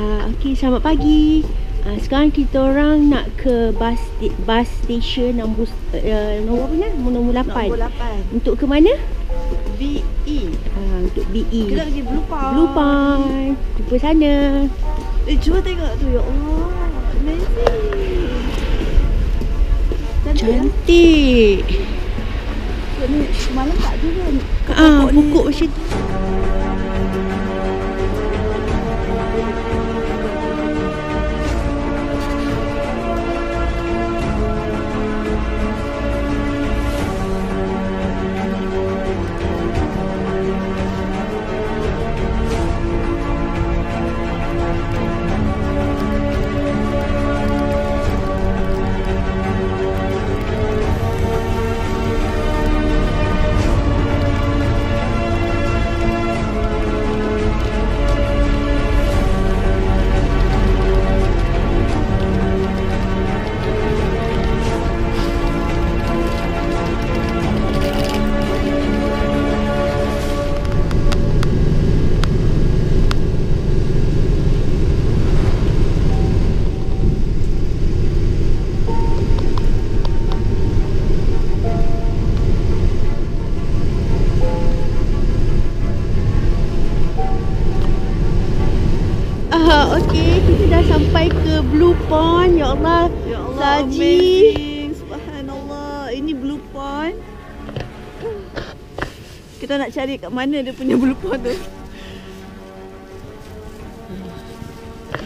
Uh, okay, selamat pagi. Uh, sekarang kita orang nak ke bus bus station nombor uh, nombor apa ni? Nombor 8. Nombor 8 Untuk ke mana? BE Uh, untuk BE. Kita nak pergi Blue Park Blue Point. Jumpa sana. Eh cuba tengok tu Ya Allah Amazing Cantik. Cantik. Ni Semalam tak ada kan Ah, pokok macam tu. Okey. Kita dah sampai ke Blue Pond. Ya Allah. Ya Allah Saji. amazing Subhanallah Ini Blue Pond Kita nak cari kat mana dia punya Blue Pond tu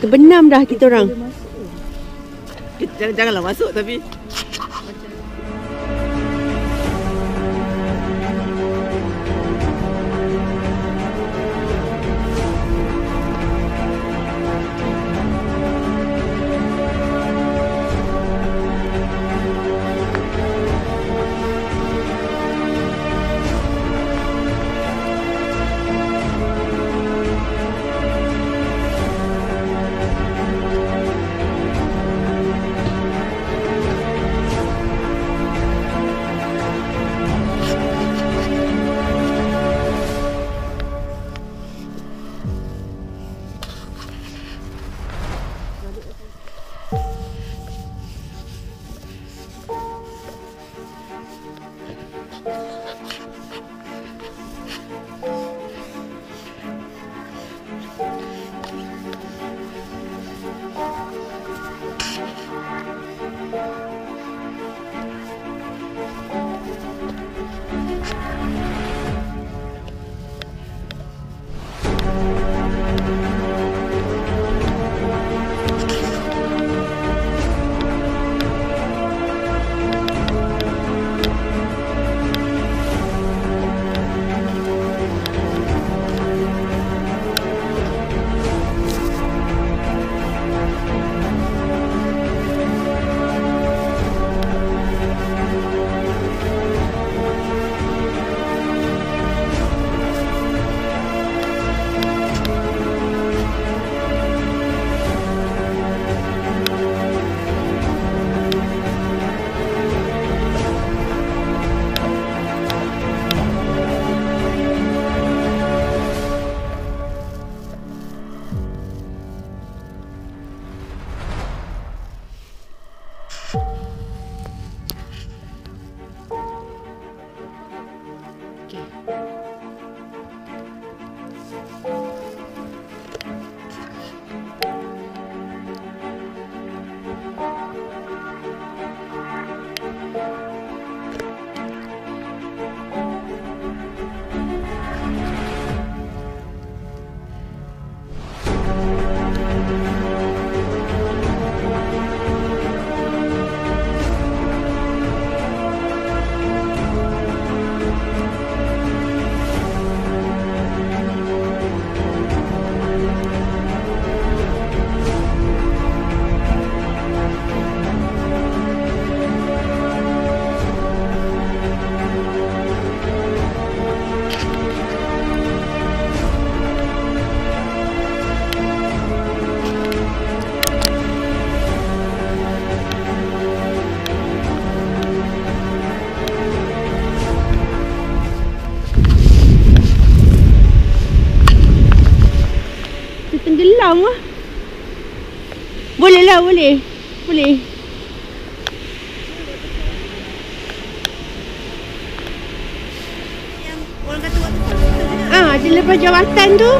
Terbenam dah kita orang. Kita jangan, janganlah masuk tapi Boleh boleh. Yang orang kata waktu tu Ah, di lepas jawatan tu.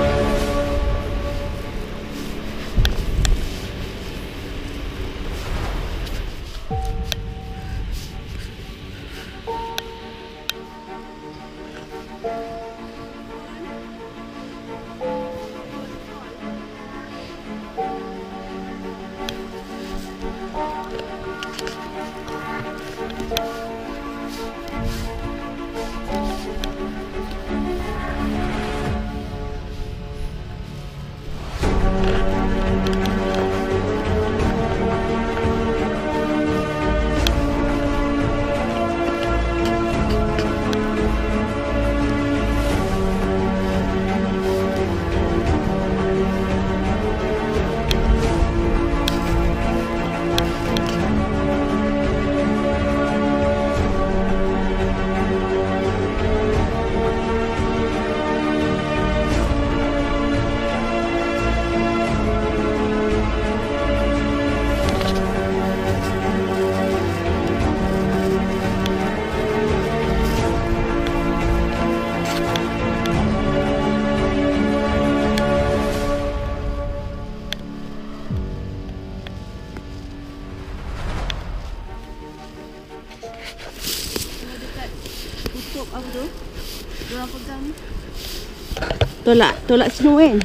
Apa tu. Diorang pegang ni. Tolak, tolak snow kan?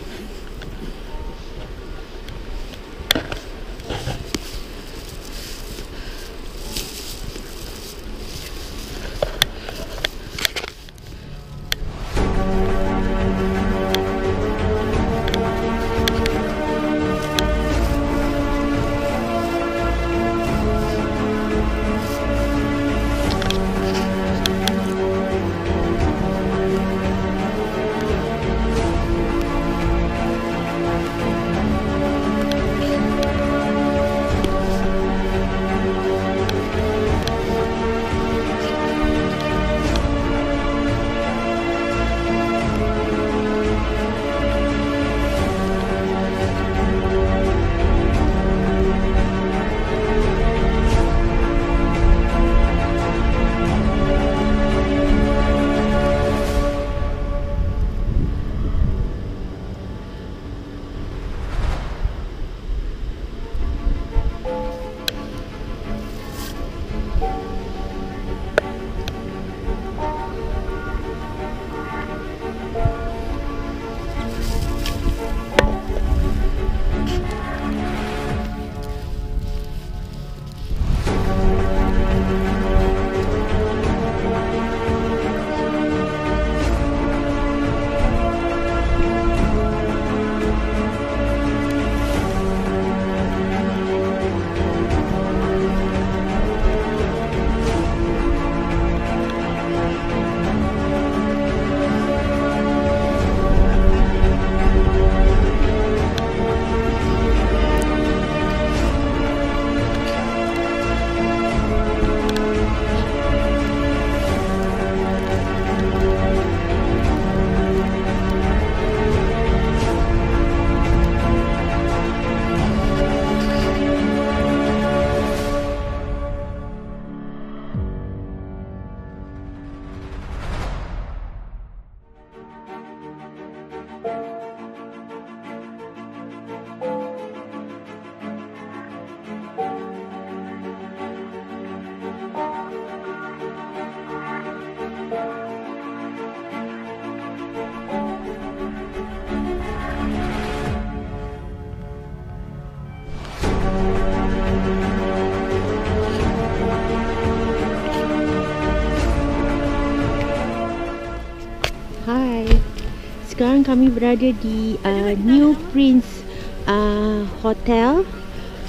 Sekarang kami berada di uh, New Prince uh, Hotel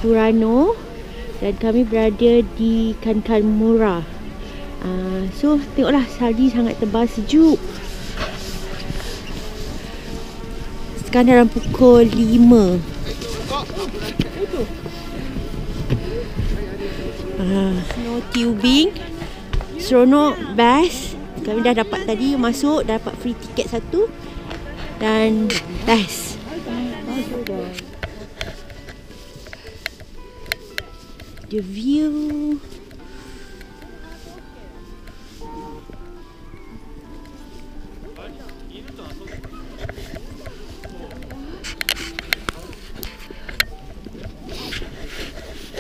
Furano dan kami berada di Kankan Mura. Uh, so tengoklah salji sangat tebal sejuk. Sekarang dalam pukul 5. Uh, snow tubing Seronok best Kami dah dapat tadi masuk Dah dapat free tiket satu Dan best the view.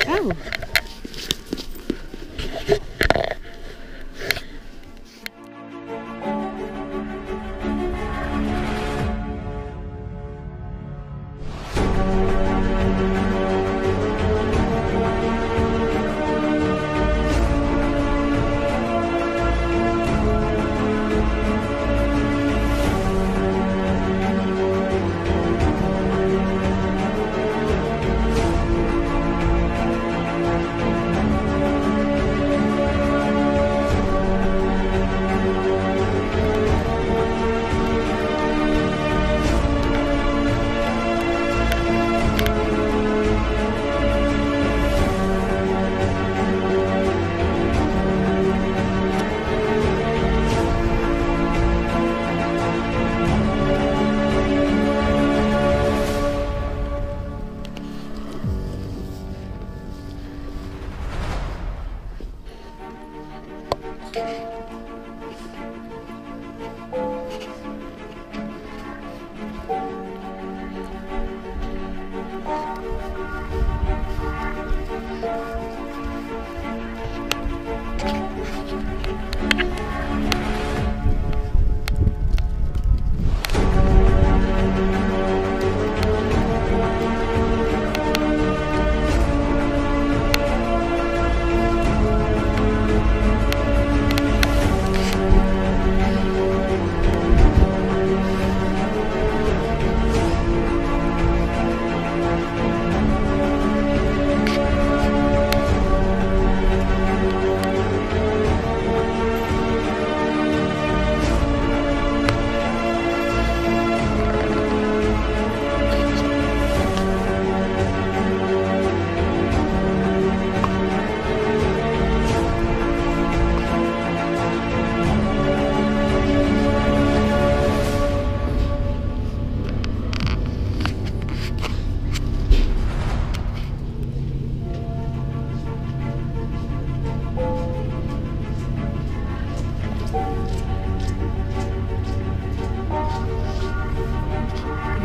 Oh.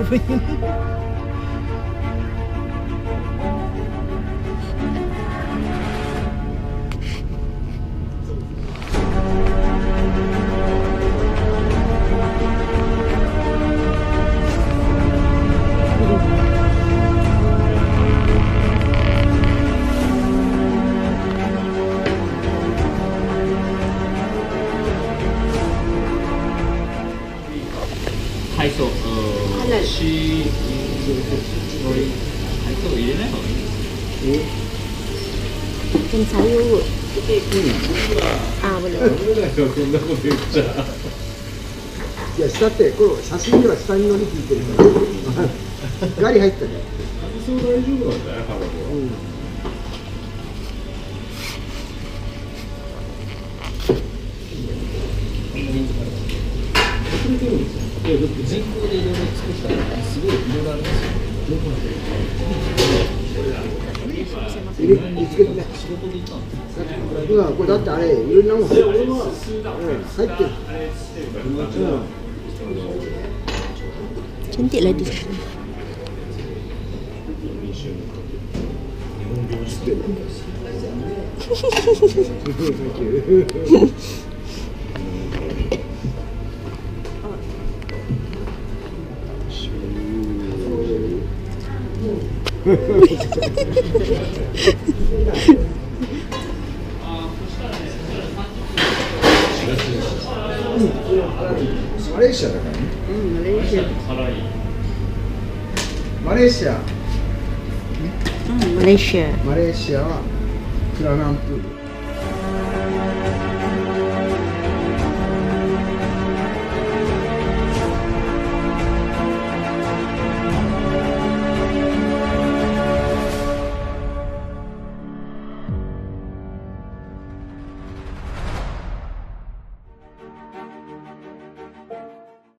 嘿嘿嘿嘿うん、し、入れない方がいい Dan sayur. Ah, boleh. こんなこと言っちゃいや下ってこの写真では下に乗りついてるからガリ入ったねそう大丈夫なんだよ入れ見つけてね今これだってあれいろん。なもん、うん、入ってる、うん。cantik lagi. マレーシアだからね Hmm, Malaysia. マレーシア Hmm, Malaysia. マレーシアはクラナンプール